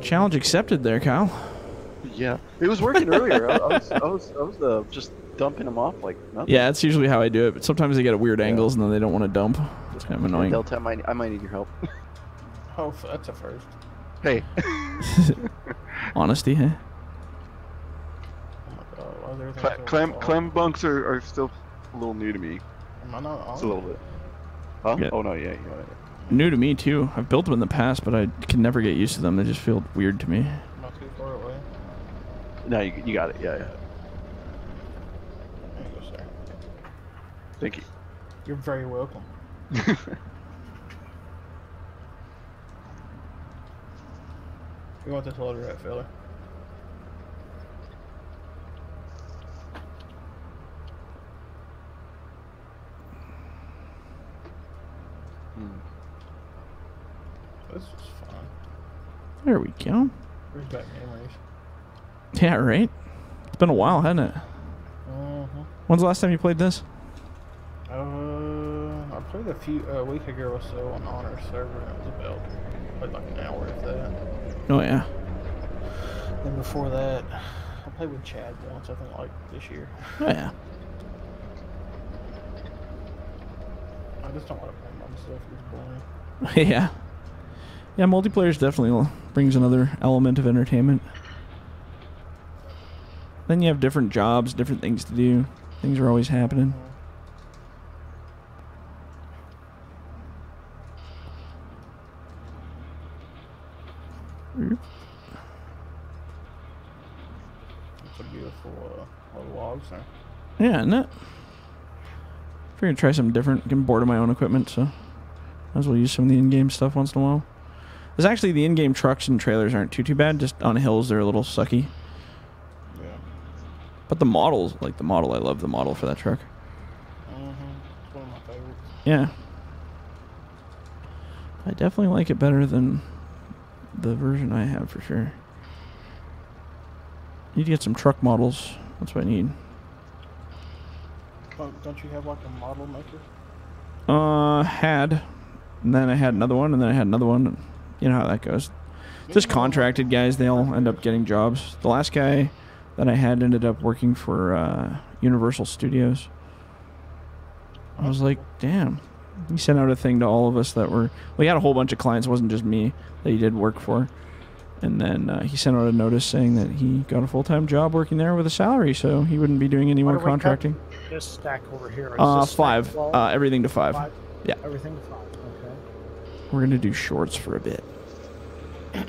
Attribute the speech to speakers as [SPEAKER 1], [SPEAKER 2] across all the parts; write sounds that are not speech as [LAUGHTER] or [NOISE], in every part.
[SPEAKER 1] Challenge accepted there, Kyle.
[SPEAKER 2] Yeah, it was working earlier. I, I was, I was, I was uh, just dumping them off like nothing.
[SPEAKER 1] Yeah, that's usually how I do it. But sometimes they get at weird angles and then they don't want to dump. It's kind of annoying.
[SPEAKER 2] Delta, I might, I might need your help. [LAUGHS]
[SPEAKER 3] Oh, that's a first.
[SPEAKER 2] hey, [LAUGHS]
[SPEAKER 1] Honesty, huh?
[SPEAKER 3] Oh my god, why is everything
[SPEAKER 2] Cle-
[SPEAKER 3] so
[SPEAKER 2] clam, clam bunks are, are still a little new to me.
[SPEAKER 3] Am I not on?
[SPEAKER 2] Just a little bit. Huh?
[SPEAKER 1] Yeah.
[SPEAKER 2] Oh no, yeah, yeah.
[SPEAKER 1] New to me too. I've built them in the past, but I can never get used to them. They just feel weird to me.
[SPEAKER 3] Am I too far away?
[SPEAKER 2] No, you, you got it. Yeah, yeah.
[SPEAKER 3] There you go, sir.
[SPEAKER 2] Thank you.
[SPEAKER 3] You're very welcome. [LAUGHS] You want this loader at, fella?
[SPEAKER 2] Hmm.
[SPEAKER 3] This is fun.
[SPEAKER 1] There we go.
[SPEAKER 3] Brings back memories.
[SPEAKER 1] Yeah, right. It's been a while, hasn't it?
[SPEAKER 3] Uh-huh.
[SPEAKER 1] When's the last time you played this?
[SPEAKER 3] Uh, I played a few a week ago or so on Honor server. It was about played like an hour of that.
[SPEAKER 1] Oh yeah.
[SPEAKER 3] Then before that, I played with Chad once. I think like this year.
[SPEAKER 1] Oh yeah.
[SPEAKER 3] I just don't want to play myself. It's boring. [LAUGHS]
[SPEAKER 1] yeah. Yeah, multiplayer definitely brings another element of entertainment. Then you have different jobs, different things to do. Things are always happening. Oop.
[SPEAKER 3] It's a beautiful uh, little logs there.
[SPEAKER 1] Yeah, isn't it? Figured try something different. Getting bored of my own equipment, so might as well use some of the in-game stuff once in a while. There's actually the in-game trucks and trailers aren't too too bad. Just on hills they're a little sucky.
[SPEAKER 3] Yeah.
[SPEAKER 1] But the models, like the model, I love the model for that truck.
[SPEAKER 3] Mm-hmm. It's one of my favorites.
[SPEAKER 1] Yeah. I definitely like it better than the version I have for sure. Need to get some truck models. That's what I need.
[SPEAKER 3] Don't you have like a model maker?
[SPEAKER 1] Uh, had, and then I had another one, and then I had another one. You know how that goes. Just contracted guys, they all end up getting jobs. The last guy that I had ended up working for uh, Universal Studios. I was like, damn. He sent out a thing to all of us that were. Well, he had a whole bunch of clients. It wasn't just me that he did work for. And then uh, he sent out a notice saying that he got a full time job working there with a salary, so he wouldn't be doing any more
[SPEAKER 4] What are we cutting?
[SPEAKER 1] contracting.
[SPEAKER 4] This stack over here.
[SPEAKER 1] Uh, five. Uh, everything to five.
[SPEAKER 4] Five?
[SPEAKER 1] Yeah.
[SPEAKER 4] Everything to five.
[SPEAKER 1] We're gonna do shorts for a bit. [CLEARS THROAT]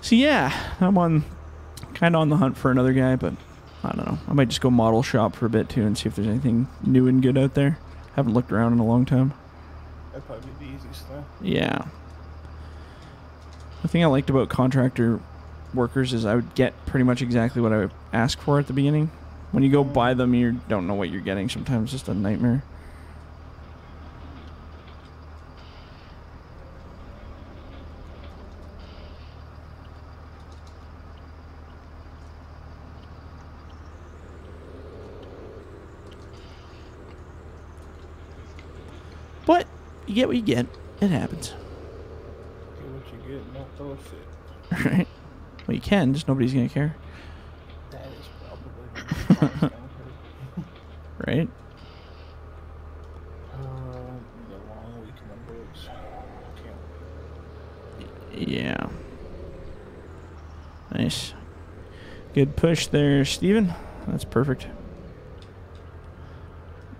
[SPEAKER 1] so yeah, I'm on kind of on the hunt for another guy, but I don't know. I might just go model shop for a bit too and see if there's anything new and good out there. Haven't looked around in a long time.
[SPEAKER 3] That'd probably be the easiest thing.
[SPEAKER 1] Yeah. The thing I liked about contractor workers is I would get pretty much exactly what I would ask for at the beginning. When you go buy them, you don't know what you're getting. Sometimes it's just a nightmare. But you get what you get. It happens.
[SPEAKER 3] Get what you get, don't throw. [LAUGHS]
[SPEAKER 1] Right? Well, you can, just nobody's going to care.
[SPEAKER 3] That is probably the hardest thing to-
[SPEAKER 1] Right?
[SPEAKER 3] Uh, the long week in the books. [LAUGHS] Can't
[SPEAKER 1] Yeah. Nice. Good push there, Steven. That's perfect.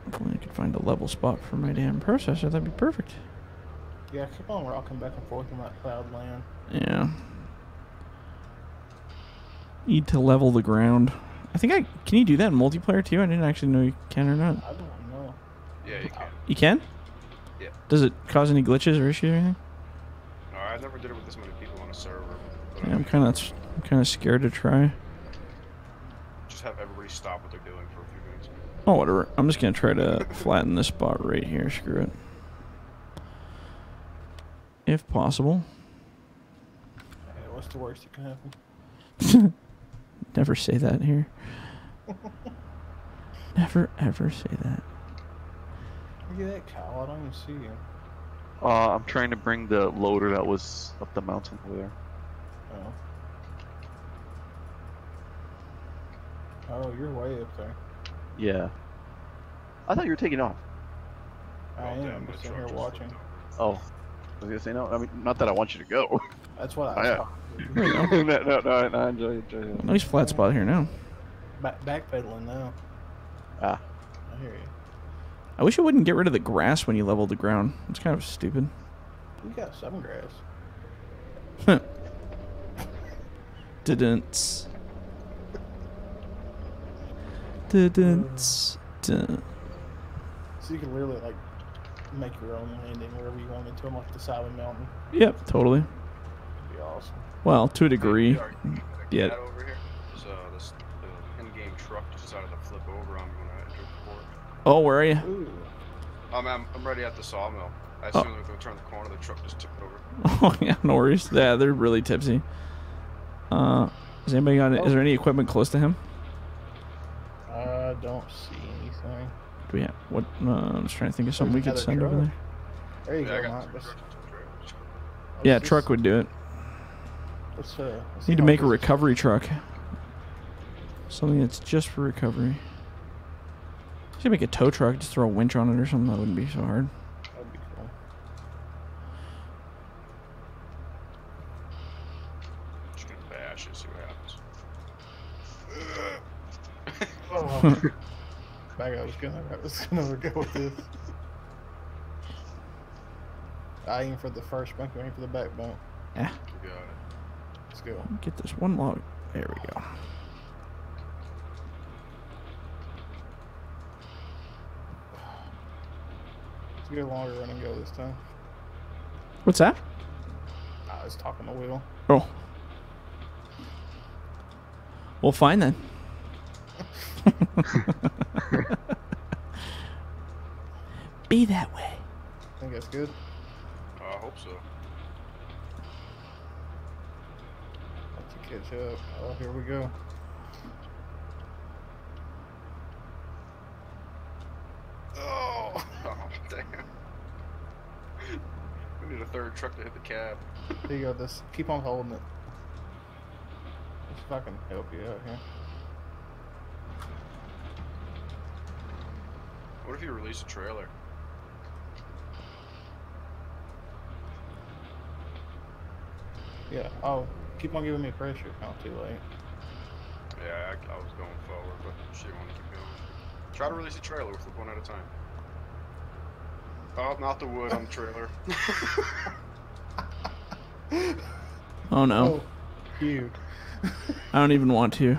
[SPEAKER 1] If only I could find a level spot for my damn processor, that'd be perfect.
[SPEAKER 3] Yeah, keep on rocking back and forth in that cloud land.
[SPEAKER 1] Yeah. Need to level the ground. I think I can you do that in multiplayer too? I didn't actually know you can or not.
[SPEAKER 3] I don't know.
[SPEAKER 5] Yeah, you can.
[SPEAKER 1] You can?
[SPEAKER 5] Yeah.
[SPEAKER 1] Does it cause any glitches or issues or anything?
[SPEAKER 5] No, I never did it with this many people on a server. But
[SPEAKER 1] Yeah,
[SPEAKER 5] I
[SPEAKER 1] I'm kind of I'm kind of scared to try.
[SPEAKER 5] just have everybody stop what they're doing for a few minutes.
[SPEAKER 1] Oh, whatever. I'm just gonna try to [LAUGHS] flatten this spot right here. Screw it. If possible.
[SPEAKER 3] Hey, what's the worst that can happen? [LAUGHS]
[SPEAKER 1] Never say that here. [LAUGHS] Never ever say that.
[SPEAKER 3] Look at that, Kyle. I don't even see you.
[SPEAKER 2] Uh, I'm trying to bring the loader that was up the mountain over there.
[SPEAKER 3] Oh. Oh, you're way up there.
[SPEAKER 2] Yeah. I thought you were taking off.
[SPEAKER 3] I
[SPEAKER 5] Oh,
[SPEAKER 3] am.
[SPEAKER 5] damn,
[SPEAKER 3] I'm just sitting here watching.
[SPEAKER 2] Oh. I was gonna say no. I mean, not that I want you to go. [LAUGHS]
[SPEAKER 3] That's what
[SPEAKER 2] Oh,
[SPEAKER 3] I
[SPEAKER 2] yeah.
[SPEAKER 3] was
[SPEAKER 1] There you go. [LAUGHS]
[SPEAKER 2] no, no, no, no, enjoy, enjoy. it.
[SPEAKER 1] Nice flat spot here now.
[SPEAKER 3] Back, backpedaling now.
[SPEAKER 2] Ah.
[SPEAKER 3] I hear you.
[SPEAKER 1] I wish it wouldn't get rid of the grass when you level the ground. It's kind of stupid.
[SPEAKER 3] We got some grass. [LAUGHS]
[SPEAKER 1] Didn't. Didn't. Dun.
[SPEAKER 3] So you can literally like make your own landing wherever you wanted to on like the side of a mountain.
[SPEAKER 1] Yep, totally.
[SPEAKER 3] It'd be awesome.
[SPEAKER 1] Well, to a degree. Yeah.
[SPEAKER 5] over here. There's uh, this the in-game truck just decided to flip over. I'm gonna enter the port.
[SPEAKER 1] Oh, where are you?
[SPEAKER 3] Ooh.
[SPEAKER 5] Um, I'm, I'm ready at the sawmill. As
[SPEAKER 1] Oh.
[SPEAKER 5] soon as we turn the corner, the truck just tipped over. [LAUGHS]
[SPEAKER 1] Oh yeah, no worries. Yeah, they're really tipsy. Uh, is anybody got? Is there any equipment close to him?
[SPEAKER 3] I don't see anything.
[SPEAKER 1] Do we have what? Uh, I'm just trying to think of something we could
[SPEAKER 3] another
[SPEAKER 1] send over there.
[SPEAKER 3] There you
[SPEAKER 5] Yeah,
[SPEAKER 3] go,
[SPEAKER 5] got
[SPEAKER 3] Mike.
[SPEAKER 5] two
[SPEAKER 3] Let's,
[SPEAKER 5] trucks, two trucks.
[SPEAKER 1] Yeah,
[SPEAKER 3] let's
[SPEAKER 1] truck would do it.
[SPEAKER 3] Let's, uh, let's
[SPEAKER 1] Need to make a recovery truck. Something that's just for recovery. Should make a tow truck. Just throw a winch on it or something. That wouldn't be so hard.
[SPEAKER 3] That'd be cool.
[SPEAKER 5] Just gonna bash it, see what happens. [LAUGHS] [LAUGHS]
[SPEAKER 3] Oh. Back, I was gonna, I was gonna go with this. I aim for the first bunk, you aim for the back bunk.
[SPEAKER 5] We got it.
[SPEAKER 3] Let's go.
[SPEAKER 1] Get this one log. There we go.
[SPEAKER 3] Let's get a longer run and go this time.
[SPEAKER 1] What's that?
[SPEAKER 3] Ah, I was talking the wheel.
[SPEAKER 1] Oh. Well, fine then. [LAUGHS] Be that way.
[SPEAKER 3] I think that's good.
[SPEAKER 5] I hope so.
[SPEAKER 3] Let's catch up. Oh, here we go.
[SPEAKER 5] Oh, [LAUGHS] oh damn. We need a third truck to hit the cab.
[SPEAKER 3] There you go. This. Keep on holding it. Let's fucking help you out here.
[SPEAKER 5] If you release a trailer?
[SPEAKER 3] Yeah. Oh, keep on giving me pressure. Not too late.
[SPEAKER 5] Yeah, I, I was going forward, but she wanted to keep going. Try to release a trailer. We'll flip one at a time. Oh, not the wood on the trailer. [LAUGHS]
[SPEAKER 1] Oh no.
[SPEAKER 3] Oh, cute.
[SPEAKER 1] I don't even want to.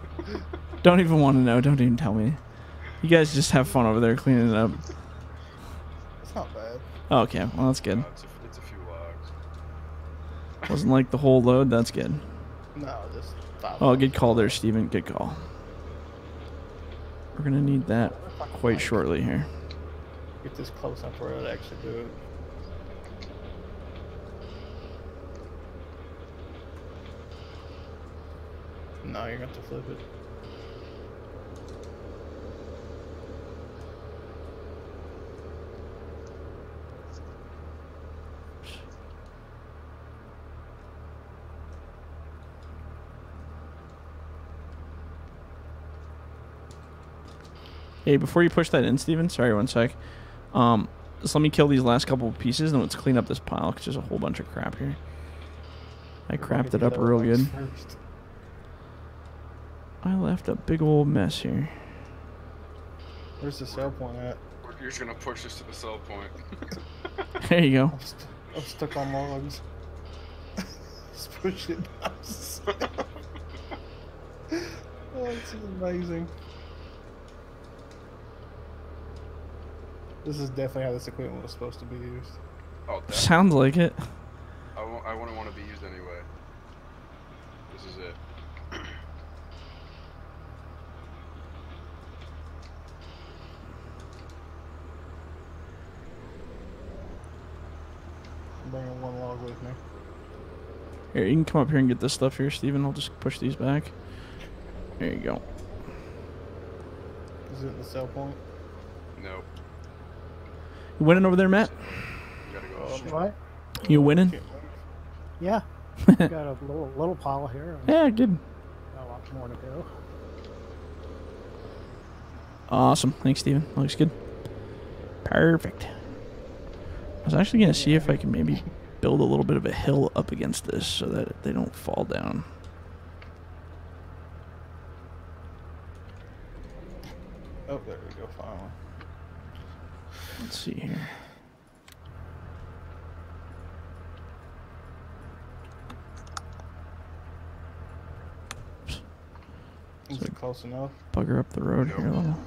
[SPEAKER 1] [LAUGHS] Don't even want to know. Don't even tell me. You guys just have fun over there cleaning it up.
[SPEAKER 3] It's not bad.
[SPEAKER 1] Oh, okay, well that's good.
[SPEAKER 5] Uh, it's, a, it's a few logs.
[SPEAKER 1] Wasn't like the whole load. That's good.
[SPEAKER 3] No, just five.
[SPEAKER 1] Oh, good call there, Steven. Good call. We're gonna need that quite shortly here.
[SPEAKER 3] Get this close enough where it actually do it. No, you're going to have to flip it.
[SPEAKER 1] Hey, before you push that in, Steven, sorry, one sec. Um, just let me kill these last couple of pieces, and let's clean up this pile because there's a whole bunch of crap here. I crapped it up real good.
[SPEAKER 3] First.
[SPEAKER 1] I left a big old mess here.
[SPEAKER 3] Where's the sell point at?
[SPEAKER 5] We're, you're just gonna push us to the sell point. [LAUGHS] [LAUGHS]
[SPEAKER 1] There you go.
[SPEAKER 3] I'm, st- I'm stuck on logs. [LAUGHS] Just push it. down. oh, this is amazing. This is definitely how this equipment was supposed to be used.
[SPEAKER 5] Oh, that,
[SPEAKER 1] Sounds like it.
[SPEAKER 5] I, I wouldn't want to be used anyway. This is it.
[SPEAKER 3] I'm bringing one log with me.
[SPEAKER 1] Here, you can come up here and get this stuff here, Steven. I'll just push these back. There you go.
[SPEAKER 3] Is it the sell point?
[SPEAKER 5] Nope.
[SPEAKER 1] You winning over there, Matt?
[SPEAKER 5] Gotta go. Shit.
[SPEAKER 4] What?
[SPEAKER 1] You winning?
[SPEAKER 4] Yeah. Got a little little pile here. [LAUGHS]
[SPEAKER 1] Yeah, good.
[SPEAKER 4] Got a lot more to go.
[SPEAKER 1] Awesome. Thanks, Steven. Looks good. Perfect. I was actually gonna see if I can maybe build a little bit of a hill up against this so that they don't fall down.
[SPEAKER 3] Oh, there we go. Finally.
[SPEAKER 1] Let's see here.
[SPEAKER 3] Is it close enough?
[SPEAKER 1] Bugger up the road here a little.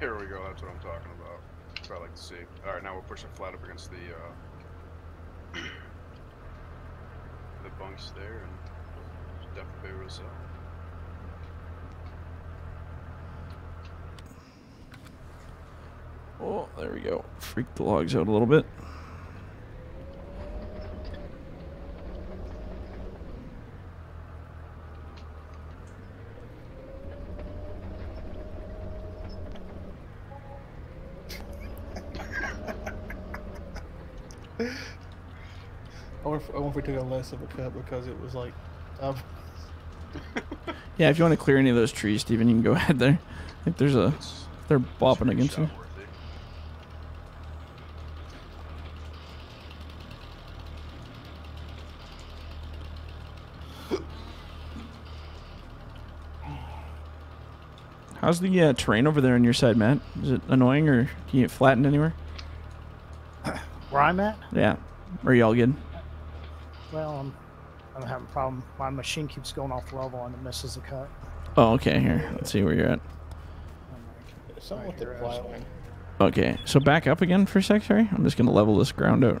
[SPEAKER 5] Here we go. That's what I'm talking about. That's what I like to see. All right, now we're pushing flat up against the uh, [COUGHS] the bunks there, and definitely favor us out.
[SPEAKER 1] Oh, there we go. Freak the logs out a little bit.
[SPEAKER 3] I wonder if, I wonder if we took a less of a cut because it was like up.
[SPEAKER 1] Um, [LAUGHS] yeah, if you want to clear any of those trees, Steven, you can go ahead there. I think there's a. They're bopping against you.
[SPEAKER 5] shot worthy.
[SPEAKER 1] How's the uh, terrain over there on your side, Matt? Is it annoying or can you get flattened anywhere? [CLEARS THROAT]
[SPEAKER 4] Where I'm at?
[SPEAKER 1] Yeah. Are you all good?
[SPEAKER 4] Well, I'm, I don't have a problem. My machine keeps going off level and it misses the cut.
[SPEAKER 1] Oh, okay. Here, let's see where you're at.
[SPEAKER 3] Something with the plowing.
[SPEAKER 1] Okay, so back up again for a sec, sorry. I'm just gonna level this ground out.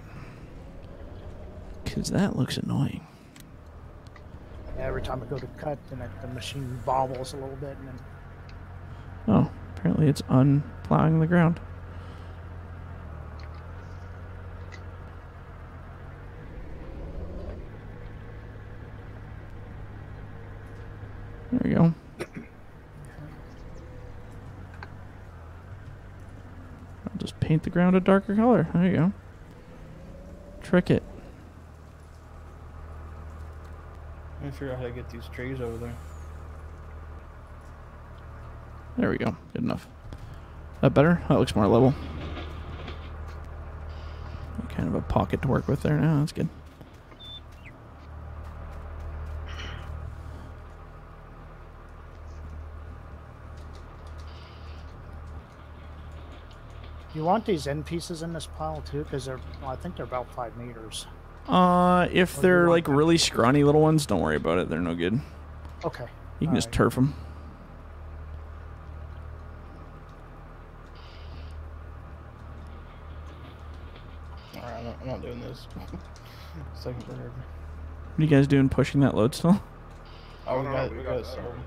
[SPEAKER 1] Cause that looks annoying.
[SPEAKER 4] every time I go to cut, then it, the machine bobbles a little bit, and then
[SPEAKER 1] Oh, apparently it's unplowing the ground. There we go. I'll just paint the ground a darker color. There you go. Trick it.
[SPEAKER 3] Me figure out how to get these trees over there.
[SPEAKER 1] There we go. Good enough. That better? That looks more level. Kind of a pocket to work with there now. That's good.
[SPEAKER 4] you want these end pieces in this pile too, because they're well, I think they're about five meters.
[SPEAKER 1] Uh, if
[SPEAKER 4] Or
[SPEAKER 1] they're like really scrawny little ones, don't worry about it. They're no good.
[SPEAKER 4] Okay.
[SPEAKER 1] You can just
[SPEAKER 4] Alright.
[SPEAKER 1] turf them.
[SPEAKER 3] Alright, I'm, not- I'm this. it's.
[SPEAKER 1] What are you guys doing? Pushing that load still?
[SPEAKER 3] Oh, we
[SPEAKER 5] no,
[SPEAKER 3] got,
[SPEAKER 5] we
[SPEAKER 3] we
[SPEAKER 5] got
[SPEAKER 3] got some.
[SPEAKER 5] already.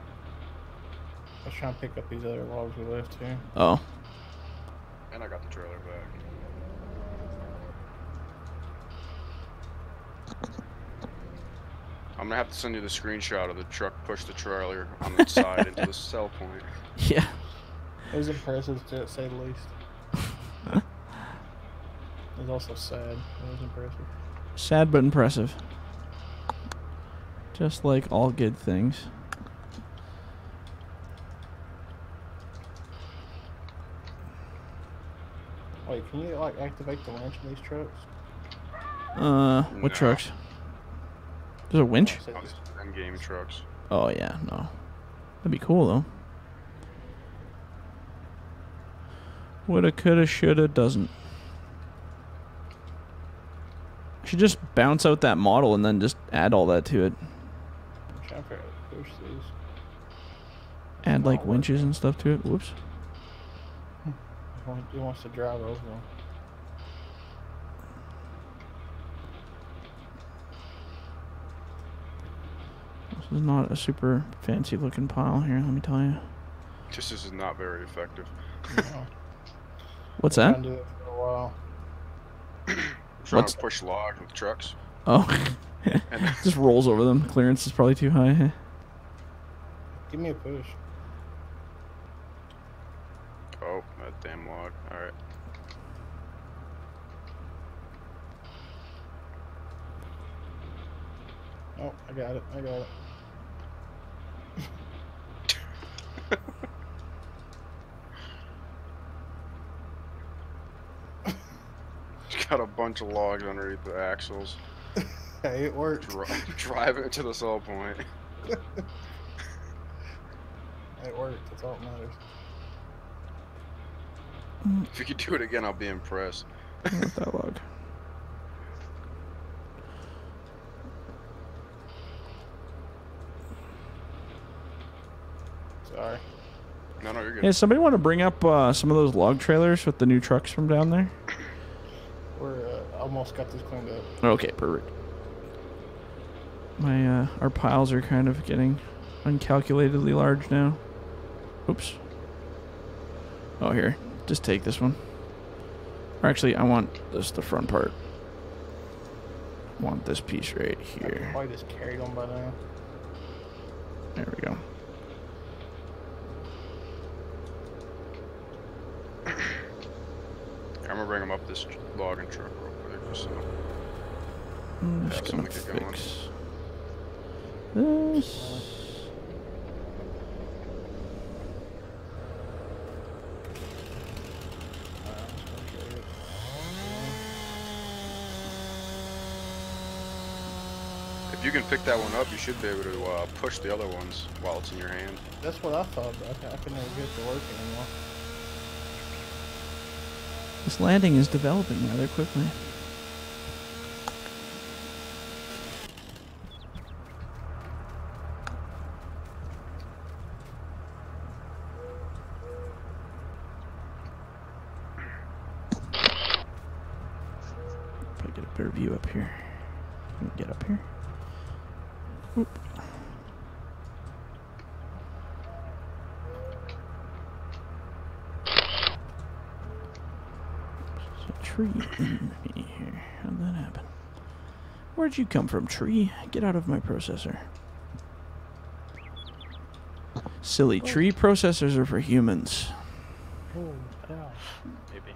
[SPEAKER 3] I was trying to pick up these other logs we left here.
[SPEAKER 1] Oh,
[SPEAKER 5] And I got the trailer back. I'm gonna have to send you the screenshot of the truck push the trailer on the side into the [LAUGHS] sell point.
[SPEAKER 1] yeah.
[SPEAKER 3] It was impressive to say the least. It was also sad. It was impressive.
[SPEAKER 1] Sad but impressive. Just like all good things.
[SPEAKER 3] Wait, can you like activate the winch in these trucks?
[SPEAKER 1] Uh, what
[SPEAKER 5] No.
[SPEAKER 1] trucks? There's a winch?
[SPEAKER 3] I said this-
[SPEAKER 5] End game trucks.
[SPEAKER 1] Oh yeah, no. That'd be cool though. Woulda, coulda, shoulda, doesn't. Should just bounce out that model and then just add all that to it.
[SPEAKER 3] I'm trying to figure out how to push these.
[SPEAKER 1] Add like winches and stuff to it. Whoops.
[SPEAKER 3] Hmm. He wants- to drive over them.
[SPEAKER 1] This is not a super fancy looking pile here, let me tell you.
[SPEAKER 5] Just this is not very effective.
[SPEAKER 3] No. [LAUGHS]
[SPEAKER 1] What's
[SPEAKER 3] Trying
[SPEAKER 1] that?
[SPEAKER 3] to do it for a while.
[SPEAKER 5] I'm trying
[SPEAKER 1] What's-
[SPEAKER 5] to push logs with trucks.
[SPEAKER 1] Oh. [LAUGHS]
[SPEAKER 5] And [LAUGHS]
[SPEAKER 1] just rolls over them. Clearance is probably too high.
[SPEAKER 3] Give me a push.
[SPEAKER 5] oh, Oh, that damn log. Alright.
[SPEAKER 3] Oh, I got it. I got it. [LAUGHS]
[SPEAKER 5] Got a bunch of logs underneath the axles. [LAUGHS]
[SPEAKER 3] Hey, it worked.
[SPEAKER 5] Dri- [LAUGHS] drive it to the sell point. [LAUGHS]
[SPEAKER 3] It worked. That's all that matters.
[SPEAKER 5] If you could do it again, I'll be impressed.
[SPEAKER 1] Not that loud.
[SPEAKER 3] Sorry.
[SPEAKER 5] No, no, you're good.
[SPEAKER 1] Hey, somebody want to bring up uh, some of those log trailers with the new trucks from down there?
[SPEAKER 3] We're almost got this cleaned up.
[SPEAKER 1] Okay, perfect. My uh, our piles are kind of getting uncalculatedly large now. Oops. Oh, here, just take this one. Or actually, I want this the front part. Want this piece right here.
[SPEAKER 3] probably just carried on by now.
[SPEAKER 1] There we go.
[SPEAKER 5] I'm gonna bring them up this logging truck real quick. Just so.
[SPEAKER 1] I'm just
[SPEAKER 5] someone
[SPEAKER 1] gonna
[SPEAKER 5] get going.
[SPEAKER 1] fix this.
[SPEAKER 3] I'm just gonna.
[SPEAKER 5] If you can pick that one up, you should be able to uh, push the other ones while it's in your hand.
[SPEAKER 3] That's what I thought, but I, can, I can never get it to work anymore.
[SPEAKER 1] This landing is developing rather quickly. View up here. Get up here? Oop. There's a tree in here. How'd that happen? Where'd you come from, tree? Get out of my processor. Silly oh. tree processors are for humans.
[SPEAKER 4] Holy cow.
[SPEAKER 2] Maybe.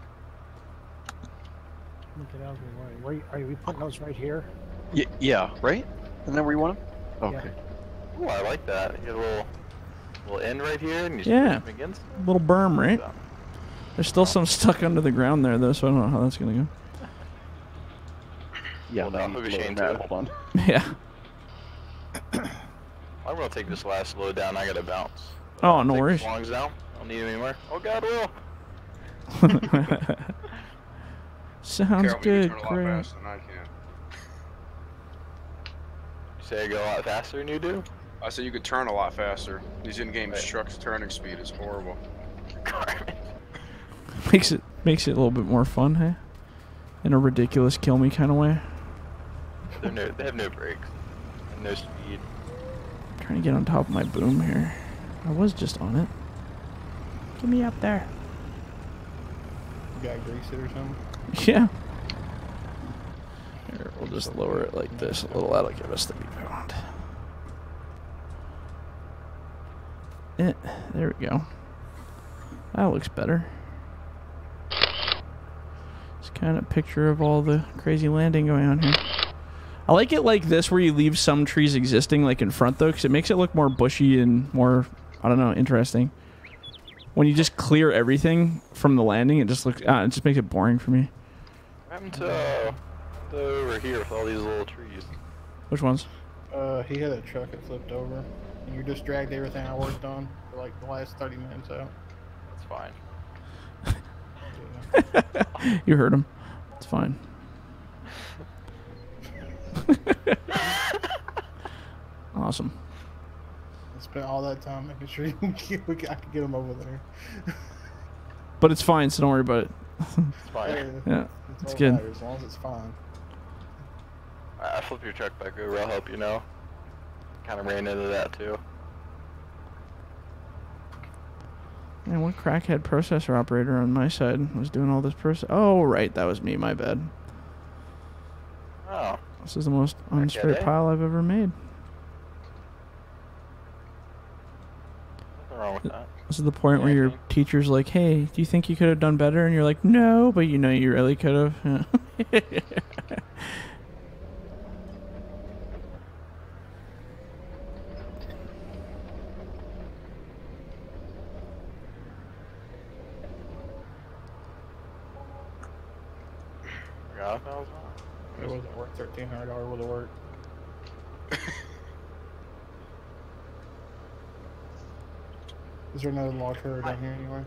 [SPEAKER 4] Let me get out of the way. Wait, are we putting those right here?
[SPEAKER 2] Y- yeah, right? And then where you want them?
[SPEAKER 4] Yeah.
[SPEAKER 2] Okay.
[SPEAKER 6] Ooh, I like that. You get a little, little end right here, and you
[SPEAKER 1] Yeah.
[SPEAKER 6] just push 'em against.
[SPEAKER 1] Little berm, right?
[SPEAKER 6] So,
[SPEAKER 1] There's still some stuck under the ground there, though, so I don't know how that's gonna go.
[SPEAKER 2] Yeah,
[SPEAKER 6] Well,
[SPEAKER 2] no,
[SPEAKER 6] now
[SPEAKER 2] I'm
[SPEAKER 6] move your
[SPEAKER 2] loading
[SPEAKER 6] chain
[SPEAKER 2] that.
[SPEAKER 6] to.
[SPEAKER 2] Hold on. [LAUGHS] [LAUGHS]
[SPEAKER 1] Yeah.
[SPEAKER 6] I'm gonna take this last load down. I gotta bounce.
[SPEAKER 1] Oh, no
[SPEAKER 6] Take
[SPEAKER 1] worries.
[SPEAKER 6] these Longs down. I don't need any more. Oh God, will. [LAUGHS]
[SPEAKER 1] Sounds
[SPEAKER 5] Carol,
[SPEAKER 1] good,
[SPEAKER 5] can turn a lot
[SPEAKER 1] Craig.
[SPEAKER 5] faster than I can.
[SPEAKER 6] You say I go a lot faster than you do?
[SPEAKER 5] I said you could turn a lot faster. These in-game
[SPEAKER 6] Right.
[SPEAKER 5] trucks' turning speed is horrible. [LAUGHS]
[SPEAKER 1] Makes it makes it a little bit more fun, hey? In a ridiculous kill me kind of way.
[SPEAKER 6] They're no, they have no brakes and no speed.
[SPEAKER 1] trying to get on top of my boom here. I was just on it. Get me up there.
[SPEAKER 3] You gotta grease it or something. [LAUGHS]
[SPEAKER 1] Yeah. Here, we'll just lower it like this a little. That'll give us the rebound. Eh, there we go. That looks better. It's kind of a picture of all the crazy landing going on here. I like it like this, where you leave some trees existing, like in front though, because it makes it look more bushy and more, I don't know, interesting. When you just clear everything from the landing, it just looks, ah, it just makes it boring for me.
[SPEAKER 6] What happened to, uh, over here with all these little trees?
[SPEAKER 1] Which ones?
[SPEAKER 3] Uh, he had a truck that flipped over, and you just dragged everything I worked on for like the last 30 minutes out.
[SPEAKER 6] That's fine. [LAUGHS]
[SPEAKER 1] You heard him. It's fine. [LAUGHS] awesome.
[SPEAKER 3] I spent all that time making sure [LAUGHS] you can get, we can, I could get him over there. [LAUGHS]
[SPEAKER 1] But it's fine, so don't worry about it.
[SPEAKER 6] It's fine.
[SPEAKER 1] Yeah, [LAUGHS]
[SPEAKER 3] That's
[SPEAKER 1] it's good.
[SPEAKER 3] matters, As long as it's fine.
[SPEAKER 6] I I flip your truck back over. I'll help you know. Kind of ran into that too.
[SPEAKER 1] Man, what crackhead processor operator on my side was doing all this process? Oh, right, that was me. My bad.
[SPEAKER 6] Oh,
[SPEAKER 1] This is the most unstraight
[SPEAKER 6] eh?
[SPEAKER 1] pile I've ever made.
[SPEAKER 6] Nothing wrong with that.
[SPEAKER 1] This is the point where your teacher's like, "Hey, do you think you could have done better?" And you're like, "No," but you know you really could have. [LAUGHS] Yeah.
[SPEAKER 6] Forgot if that was on.
[SPEAKER 3] It wasn't worth thirteen hundred dollars worth of work. Is there another log trailer down here anywhere?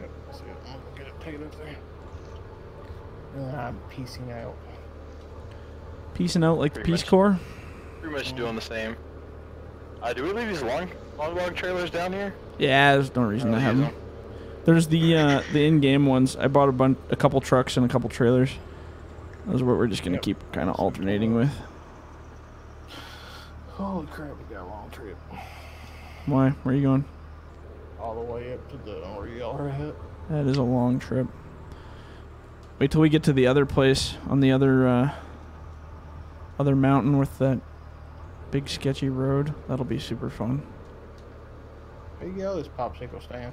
[SPEAKER 3] Yep, I see it. I'm gonna get it taken up there. And I'm piecing out.
[SPEAKER 1] Piecing out like the Peace
[SPEAKER 6] much.
[SPEAKER 1] Corps.
[SPEAKER 6] Pretty much doing the same. Uh, do we leave these long, long log trailers down here?
[SPEAKER 1] Yeah, there's no reason
[SPEAKER 6] Or
[SPEAKER 1] to have them. There's the uh, the in-game ones. I bought a bunch, a couple trucks and a couple trailers. Those are what we're just gonna
[SPEAKER 3] Yep.
[SPEAKER 1] keep kind of alternating with.
[SPEAKER 3] Holy crap, we got a long trip.
[SPEAKER 1] Why? Where are you going?
[SPEAKER 3] All the way up to the where y'all are at.
[SPEAKER 1] That is a long trip. Wait till we get to the other place on the other uh, other mountain with that big sketchy road. That'll be super fun.
[SPEAKER 3] There you go, this popsicle stand.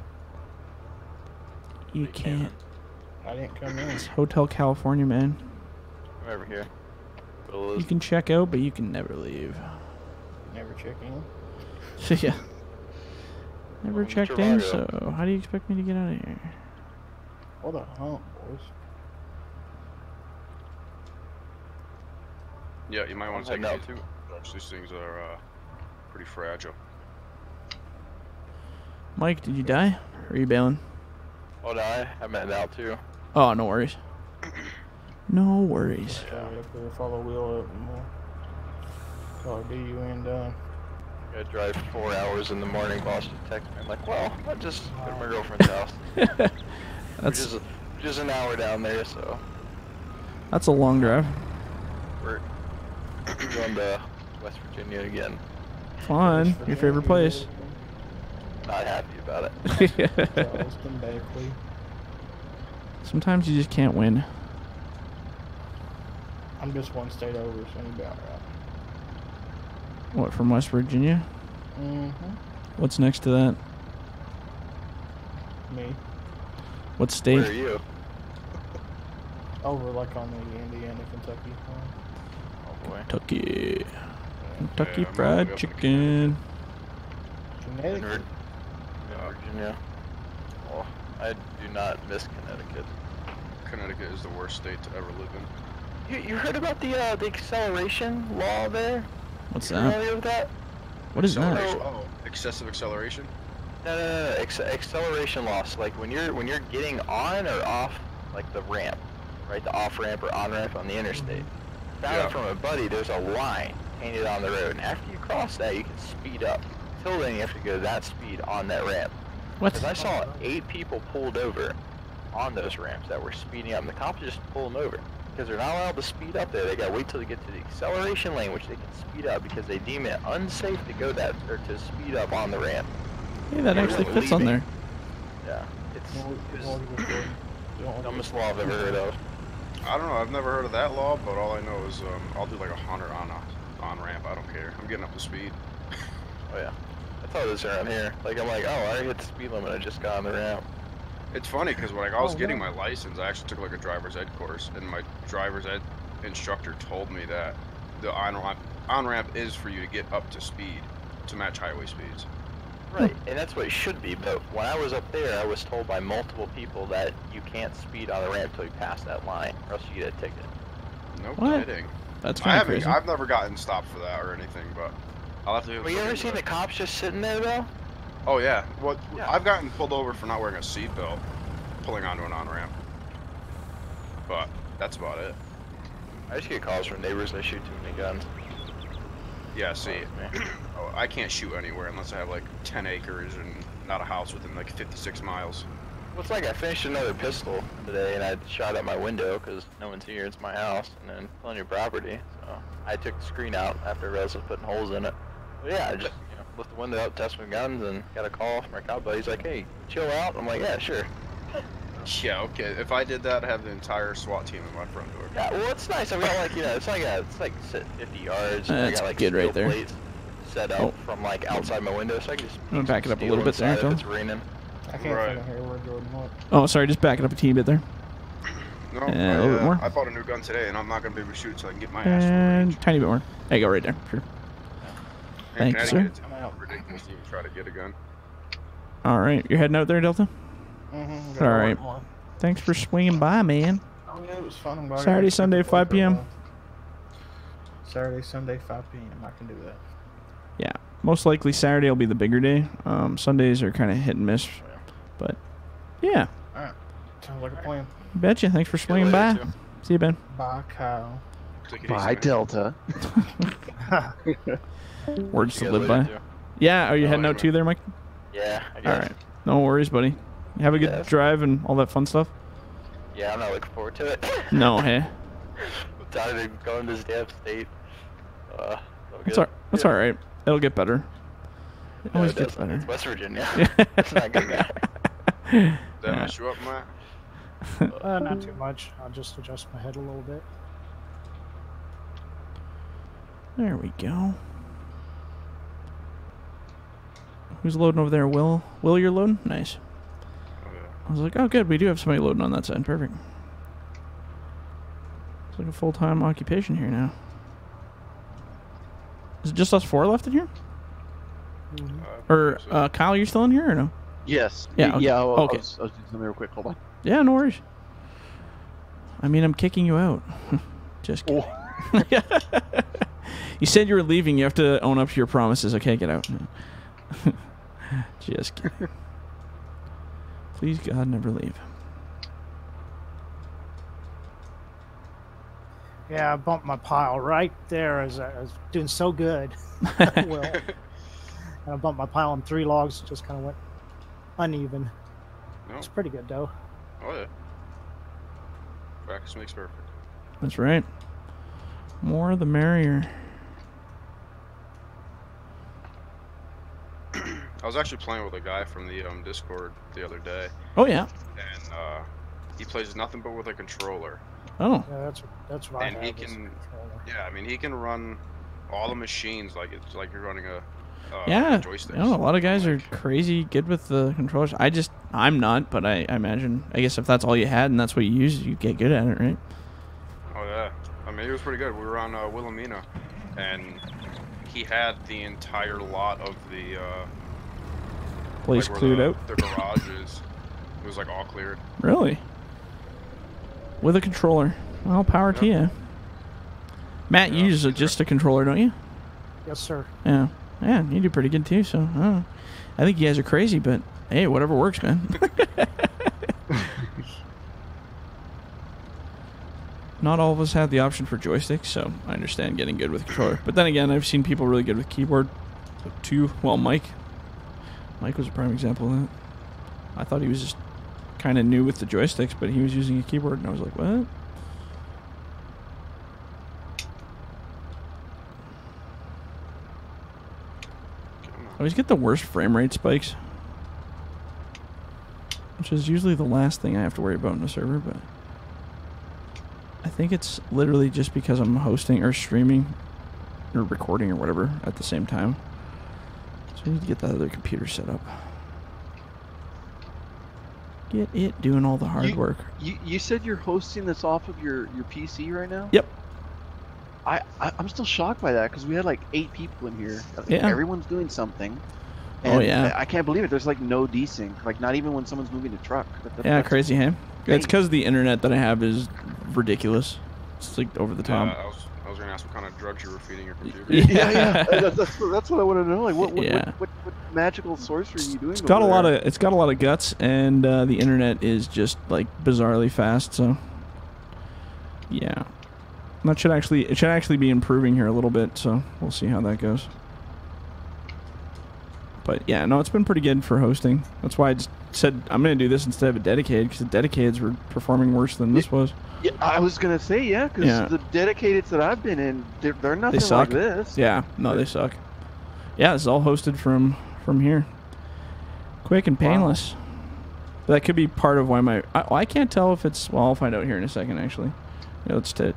[SPEAKER 1] You
[SPEAKER 6] You can't.
[SPEAKER 1] can't.
[SPEAKER 3] I didn't come in.
[SPEAKER 1] It's Hotel California, man.
[SPEAKER 6] I'm over here.
[SPEAKER 1] You can check out, but you can never leave.
[SPEAKER 3] Never check in. [LAUGHS]
[SPEAKER 1] yeah. Never
[SPEAKER 6] Welcome
[SPEAKER 1] checked in, so how do you expect me to get out of here?
[SPEAKER 3] What a hump, boys.
[SPEAKER 5] Yeah, you might want to take
[SPEAKER 6] heading
[SPEAKER 5] these.
[SPEAKER 6] out too.
[SPEAKER 5] Gosh, these things are uh, pretty fragile.
[SPEAKER 1] Mike, did you die? Or are you bailing?
[SPEAKER 6] Oh, no, I, I'm out too.
[SPEAKER 1] Oh, no worries. [CLEARS THROAT] No worries.
[SPEAKER 3] Yeah, to get up there, follow wheel up and we'll call it DU done.
[SPEAKER 6] I gotta drive four hours in the morning. Boss just texted me. I'm like, well, I just go to my girlfriend's house. [LAUGHS] which
[SPEAKER 1] That's
[SPEAKER 6] is which is an hour down there, so
[SPEAKER 1] that's a long drive.
[SPEAKER 6] we're going to West Virginia again.
[SPEAKER 1] Fun. Your favorite place.
[SPEAKER 6] Not happy about it.
[SPEAKER 3] Charleston, [LAUGHS]
[SPEAKER 1] Sometimes you just can't win.
[SPEAKER 3] I'm just one state over, so you about right.
[SPEAKER 1] What from West Virginia?
[SPEAKER 3] Mm-hmm.
[SPEAKER 1] What's next to that?
[SPEAKER 3] Me.
[SPEAKER 1] What
[SPEAKER 6] Where are
[SPEAKER 1] state?
[SPEAKER 6] you? [LAUGHS]
[SPEAKER 3] Over like on the Indiana, Kentucky line.
[SPEAKER 6] Oh boy.
[SPEAKER 1] Kentucky. Kentucky
[SPEAKER 5] Yeah, I'm all the way
[SPEAKER 1] Fried Chicken.
[SPEAKER 3] Connecticut.
[SPEAKER 6] Nerd. In Virginia. Oh, I do not miss Connecticut.
[SPEAKER 5] Connecticut is the worst state to ever live in.
[SPEAKER 6] You, you heard about the uh, the acceleration law there?
[SPEAKER 1] What's that?
[SPEAKER 6] familiar with that?
[SPEAKER 1] What is that?
[SPEAKER 5] Oh, excessive acceleration?
[SPEAKER 6] No, no, no, no. Acc- acceleration loss. Like when you're when you're getting on or off like the ramp, right? The off ramp or on ramp on the interstate. Mm-hmm. Found
[SPEAKER 5] Yeah.
[SPEAKER 6] out from a buddy. There's a line painted on the road, and after you cross that, you can speed up. Till then, you have to go that speed on that ramp.
[SPEAKER 1] What?
[SPEAKER 6] Because I saw eight people pulled over on those ramps that were speeding up, and the cops just pull them over because they're not allowed to speed up there. They got to wait till they get to the acceleration lane, which they can speed up because they deem it unsafe to go that or to speed up on the ramp.
[SPEAKER 1] Hey, that actually fits on there.
[SPEAKER 6] Yeah, it's,
[SPEAKER 3] Don't-
[SPEAKER 6] it's
[SPEAKER 3] don't give a fuck. Don't-
[SPEAKER 6] the dumbest law I've ever heard of.
[SPEAKER 5] I don't know. I've never heard of that law, but all I know is um, I'll do like a hundred on a on ramp. I don't care. I'm getting up to speed.
[SPEAKER 6] Oh yeah, that's how it is around here. Like I'm like, oh, I hit the speed limit. I just got on the ramp.
[SPEAKER 5] It's funny because when like, I was
[SPEAKER 3] Oh,
[SPEAKER 5] getting
[SPEAKER 3] yeah.
[SPEAKER 5] my license, I actually took like a driver's ed course, and my driver's ed instructor told me that the on ramp on ramp is for you to get up to speed to match highway speeds.
[SPEAKER 6] Right, and that's what it should be. But when I was up there, I was told by multiple people that you can't speed on the ramp until you pass that line, or else you get a ticket.
[SPEAKER 5] No
[SPEAKER 1] What?
[SPEAKER 5] kidding.
[SPEAKER 1] That's
[SPEAKER 5] I
[SPEAKER 1] of
[SPEAKER 5] haven't.
[SPEAKER 1] crazy.
[SPEAKER 5] I've never gotten stopped for that or anything, but I'll have to.
[SPEAKER 6] But you ever seen the cops just sitting there though?
[SPEAKER 5] Oh yeah. What?
[SPEAKER 6] Yeah.
[SPEAKER 5] I've gotten pulled over for not wearing a seatbelt, pulling onto an on ramp. But that's about it.
[SPEAKER 6] I just get calls from neighbors that shoot too many guns.
[SPEAKER 5] Yeah. See, [CLEARS THROAT] oh, I can't shoot anywhere unless I have like 10 acres and not a house within like 56 miles.
[SPEAKER 6] Well, it's like I finished another pistol today, and I shot out my window because no one's here. It's my house, and then plenty of property. So I took the screen out after Rez was putting holes in it. But yeah, I just lift the window up, test my guns, and got a call from my cop buddy. He's like, "Hey, chill out." I'm like, "Yeah, sure."
[SPEAKER 5] Yeah. Okay. If I did that, I'd have the entire SWAT team in my front door.
[SPEAKER 6] Yeah, well, it's nice. I've got like you know, it's like a, it's like 50 yards. and I got like
[SPEAKER 1] good right there.
[SPEAKER 6] Plates set up
[SPEAKER 1] Oh.
[SPEAKER 6] from like outside my window, so I can just
[SPEAKER 1] I'm gonna back it up a little bit there, Phil.
[SPEAKER 6] it's raining.
[SPEAKER 3] I can't
[SPEAKER 5] Right.
[SPEAKER 3] fucking hear where Jordan went.
[SPEAKER 1] Oh, sorry, just back it up a teeny bit there.
[SPEAKER 5] No,
[SPEAKER 1] Uh,
[SPEAKER 5] I,
[SPEAKER 1] a little bit
[SPEAKER 5] uh,
[SPEAKER 1] more.
[SPEAKER 5] I bought a new gun today, and I'm not gonna be able to shoot until I can get my ass.
[SPEAKER 1] And tiny bit more. There you go, right there. Sure.
[SPEAKER 5] In
[SPEAKER 1] thank you, sir.
[SPEAKER 5] Connecticut, It's ridiculous to even try to get a gun.
[SPEAKER 1] All right, you're heading out there, Delta.
[SPEAKER 3] Mm-hmm.
[SPEAKER 1] All right. Thanks for swinging by, man.
[SPEAKER 3] Oh, yeah, it was fun. I'm
[SPEAKER 1] Saturday, Sunday, 5 p.m.
[SPEAKER 3] Saturday, Sunday, 5 p.m. I can do that.
[SPEAKER 1] Yeah, most likely Saturday will be the bigger day. Um, Sundays are kind of hit and miss, but yeah,
[SPEAKER 3] All right. Sounds like a plan.
[SPEAKER 1] betcha. Thanks for swinging by.
[SPEAKER 6] too.
[SPEAKER 1] See you, Ben.
[SPEAKER 3] Bye, Kyle.
[SPEAKER 2] Bye. Delta. [LAUGHS] [LAUGHS]
[SPEAKER 1] Words to live by.
[SPEAKER 6] too.
[SPEAKER 1] Yeah, are you
[SPEAKER 5] Oh,
[SPEAKER 1] heading out too there, Mike?
[SPEAKER 6] Yeah, I
[SPEAKER 1] All
[SPEAKER 6] guess.
[SPEAKER 1] right, no worries, buddy. Have a good
[SPEAKER 6] Yes.
[SPEAKER 1] drive and all that fun stuff.
[SPEAKER 6] Yeah, I'm not looking forward to it. [LAUGHS]
[SPEAKER 1] No, hey,
[SPEAKER 6] I'm tired of going to this damn state. Uh, so
[SPEAKER 1] it's
[SPEAKER 6] good.
[SPEAKER 1] all, it's all right. It'll get better. It
[SPEAKER 6] Yeah, it
[SPEAKER 1] gets
[SPEAKER 6] does.
[SPEAKER 1] better.
[SPEAKER 6] It's West Virginia.
[SPEAKER 1] Yeah. [LAUGHS]
[SPEAKER 6] it's not good. [LAUGHS] now.
[SPEAKER 5] That
[SPEAKER 1] Yeah.
[SPEAKER 5] mess you up, Matt?
[SPEAKER 4] Uh, not too much. I'll just adjust my head a little bit.
[SPEAKER 1] There we go. Who's loading over there? Will? Will, you're loading? Nice.
[SPEAKER 5] Oh.
[SPEAKER 1] I was like, oh, good. We do have somebody loading on that side. Perfect. It's like a full time occupation here now. Is it just us four left in here?
[SPEAKER 4] Mhm.
[SPEAKER 5] Uh,
[SPEAKER 1] Or
[SPEAKER 5] so-
[SPEAKER 1] uh, Kyle, you still in here or no?
[SPEAKER 2] Yes.
[SPEAKER 1] Yeah, okay.
[SPEAKER 2] Yeah. I, I
[SPEAKER 1] Okay.
[SPEAKER 2] was, I was doing something real quick. Hold on.
[SPEAKER 1] Yeah, no worries. I mean, I'm kicking you out. [LAUGHS] just kidding. [LAUGHS] you said you were leaving. You have to own up to your promises. Okay, get out. [LAUGHS] just kidding. Please, God, never leave.
[SPEAKER 4] Yeah, I bumped my pile right there as I was doing so good. [LAUGHS] [LAUGHS] well, and I bumped my pile on three logs just kind of went uneven.
[SPEAKER 5] No.
[SPEAKER 4] It's pretty good though.
[SPEAKER 5] Oh yeah. Practice makes perfect.
[SPEAKER 1] That's right. More the merrier.
[SPEAKER 5] I was actually playing with a guy from the um, Discord the other day,
[SPEAKER 1] Oh yeah.
[SPEAKER 5] and uh, he plays nothing but with a controller.
[SPEAKER 1] Oh.
[SPEAKER 4] Yeah, that's that's what
[SPEAKER 5] And
[SPEAKER 4] I
[SPEAKER 5] he
[SPEAKER 4] have. is a
[SPEAKER 5] can- Yeah, I mean he can run all the machines like it's like you're running a uh,
[SPEAKER 1] Yeah.
[SPEAKER 5] joystick.
[SPEAKER 1] I know, a lot of guys are crazy good with the controllers. I just I'm not, but I, I imagine I guess if that's all you had and that's what you use, you get good at it, right?
[SPEAKER 5] Oh yeah, I mean he was pretty good. We were on uh, Wilhelmina, and he had the entire lot of the uh,
[SPEAKER 1] Place
[SPEAKER 5] like
[SPEAKER 1] cleared
[SPEAKER 5] the,
[SPEAKER 1] out.
[SPEAKER 5] The garage is. It was like all cleared.
[SPEAKER 1] Really? With a controller. Well, power to you. Matt, you
[SPEAKER 5] Yeah.
[SPEAKER 1] use a, just a controller, don't you?
[SPEAKER 4] Yes, sir.
[SPEAKER 1] Yeah. Yeah, you do pretty good too. So I, don't know. I think you guys are crazy, but hey, whatever works, man. [LAUGHS] Not all of us have the option for joysticks, so I understand getting good with controller. But then again, I've seen people really good with keyboard too. Well, Mike, Mike was a prime example of that. I thought he was just kind of new with the joysticks, but he was using a keyboard, and I was like, what? I always get the worst frame rate spikes. Which is usually the last thing I have to worry about in a server, but I think it's literally just because I'm hosting or streaming or recording or whatever at the same time. So I need to get that other computer set up. Get it doing all the hard
[SPEAKER 2] You-
[SPEAKER 1] work.
[SPEAKER 2] You you said you're hosting this off of your your PC right now?
[SPEAKER 1] Yep.
[SPEAKER 2] I, I I'm still shocked by that because we had like eight people in here.
[SPEAKER 1] Yeah.
[SPEAKER 2] Everyone's doing something.
[SPEAKER 1] Oh, yeah.
[SPEAKER 2] I, I can't believe it. There's like no desync. Like not even when someone's moving a truck. That- that-
[SPEAKER 1] Yeah,
[SPEAKER 2] that's-
[SPEAKER 1] crazy, hey? It's because the internet that I have is ridiculous. It's like over the
[SPEAKER 5] Yeah,
[SPEAKER 1] top.
[SPEAKER 5] I was gonna ask what kind of drugs you were feeding your computer. [LAUGHS]
[SPEAKER 1] Yeah.
[SPEAKER 2] Yeah, yeah. That's, that's, that's what I want to know. Like what what,
[SPEAKER 1] Yeah.
[SPEAKER 2] what, what, what magical sorcery are you doing?
[SPEAKER 1] It's got a
[SPEAKER 2] over
[SPEAKER 1] lot
[SPEAKER 2] there?
[SPEAKER 1] of it's got a lot of guts, and uh, the internet is just like bizarrely fast. So, yeah, that should actually it should actually be improving here a little bit. So we'll see how that goes. But yeah, no, it's been pretty good for hosting. That's why I just said I'm gonna do this instead of a dedicated because the dedicateds were performing worse than this was.
[SPEAKER 2] Yeah, I was gonna say yeah, because
[SPEAKER 1] Yeah.
[SPEAKER 2] the dedicated that I've been in, they're, they're nothing
[SPEAKER 1] suck.
[SPEAKER 2] like this.
[SPEAKER 1] Yeah, no, they suck. Yeah, it's all hosted from from here. Quick and
[SPEAKER 2] Wow.
[SPEAKER 1] painless. That could be part of why my I, I can't tell if it's well. I'll find out here in a second. Actually, yeah, let's t-